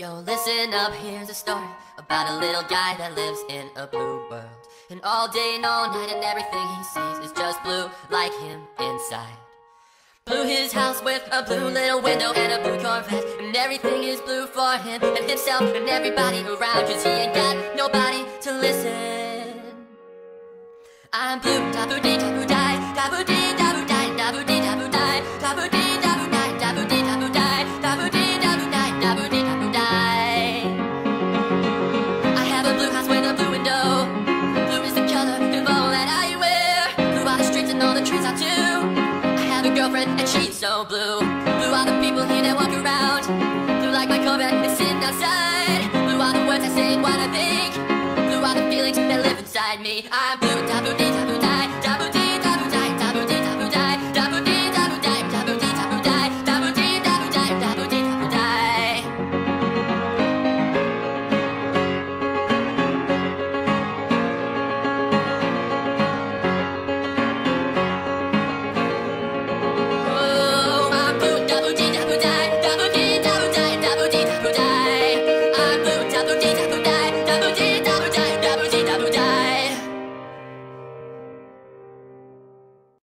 Yo, listen up, here's a story about a little guy that lives in a blue world. And all day and all night and everything he sees is just blue, like him inside. Blue his house with a blue little window and a blue Corvette. And everything is blue for him and himself and everybody around. Cause he ain't got nobody to listen. I'm blue, dabu dee dabu die, dabu dee girlfriend and she's so blue. Blue are the people here that walk around. Blue like my Corvette is sitting outside. Blue are the words I say, and what I think. Blue are the feelings that live inside me. I'm blue, da blue,